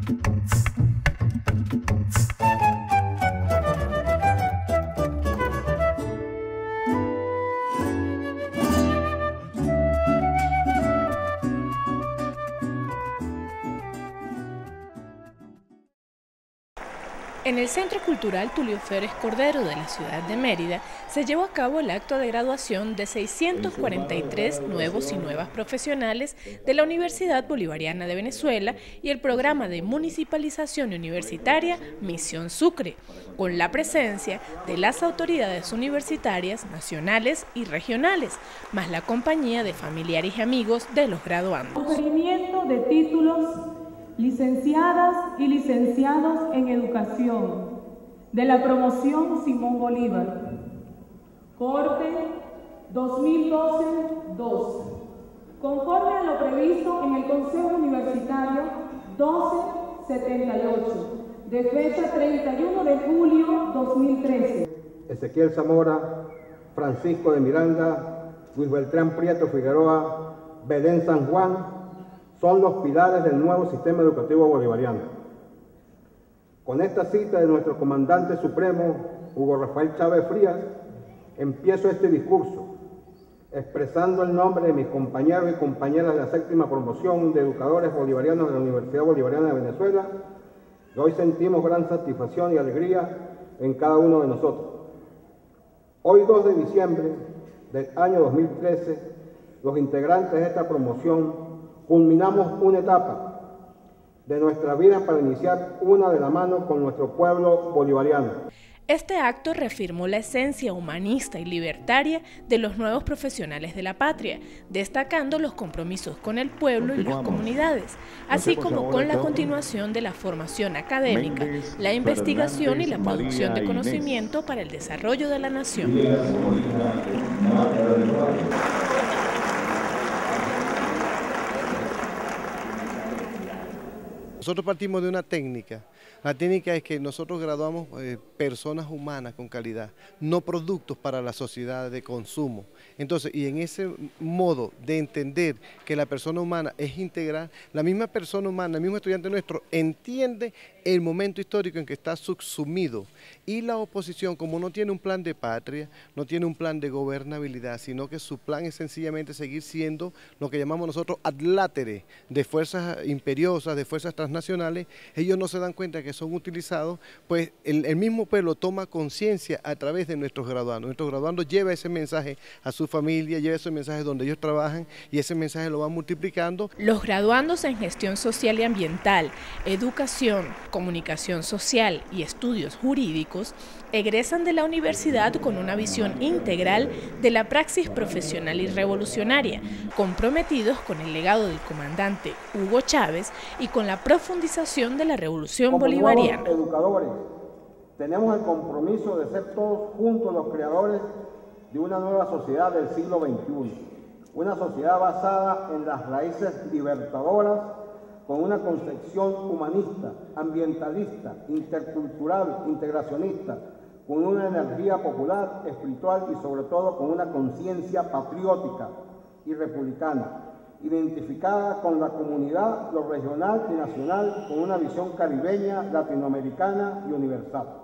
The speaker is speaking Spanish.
Thanks. En el Centro Cultural Tulio Férez Cordero de la ciudad de Mérida se llevó a cabo el acto de graduación de 643 nuevos y nuevas profesionales de la Universidad Bolivariana de Venezuela y el programa de municipalización universitaria Misión Sucre, con la presencia de las autoridades universitarias nacionales y regionales, más la compañía de familiares y amigos de los graduandos. De títulos licenciadas y licenciados en educación de la promoción Simón Bolívar. Corte 2012-2. Conforme a lo previsto en el Consejo Universitario 1278, de fecha 31 de julio 2013. Ezequiel Zamora, Francisco de Miranda, Luis Beltrán Prieto Figueroa, Belén San Juan, son los pilares del nuevo sistema educativo bolivariano. Con esta cita de nuestro comandante supremo, Hugo Rafael Chávez Frías, empiezo este discurso expresando el nombre de mis compañeros y compañeras de la séptima promoción de educadores bolivarianos de la Universidad Bolivariana de Venezuela, que hoy sentimos gran satisfacción y alegría en cada uno de nosotros. Hoy 2 de diciembre del año 2013, los integrantes de esta promoción culminamos una etapa de nuestra vida para iniciar una de la mano con nuestro pueblo bolivariano. Este acto reafirmó la esencia humanista y libertaria de los nuevos profesionales de la patria, destacando los compromisos con el pueblo y las comunidades, así como con la continuación de la formación académica, la investigación y la producción de conocimiento para el desarrollo de la nación. Nosotros partimos de una técnica. La técnica es que nosotros graduamos eh, personas humanas con calidad, no productos para la sociedad de consumo. Entonces, y en ese modo de entender que la persona humana es integral, la misma persona humana, el mismo estudiante nuestro, entiende el momento histórico en que está subsumido. Y la oposición, como no tiene un plan de patria, no tiene un plan de gobernabilidad, sino que su plan es sencillamente seguir siendo lo que llamamos nosotros adlátere de fuerzas imperiosas, de fuerzas transnacionales, ellos no se dan cuenta que son utilizados, pues el, mismo pueblo toma conciencia a través de nuestros graduandos. Nuestros graduandos lleva ese mensaje a su familia, lleva ese mensaje donde ellos trabajan y ese mensaje lo van multiplicando. Los graduandos en gestión social y ambiental, educación, comunicación social y estudios jurídicos egresan de la universidad con una visión integral de la praxis profesional y revolucionaria, comprometidos con el legado del comandante Hugo Chávez y con la profundización de la revolución bolivariana. educadores, tenemos el compromiso de ser todos juntos los creadores de una nueva sociedad del siglo XXI, una sociedad basada en las raíces libertadoras con una concepción humanista, ambientalista, intercultural, integracionista, con una energía popular, espiritual y sobre todo con una conciencia patriótica y republicana, identificada con la comunidad, lo regional y nacional, con una visión caribeña, latinoamericana y universal.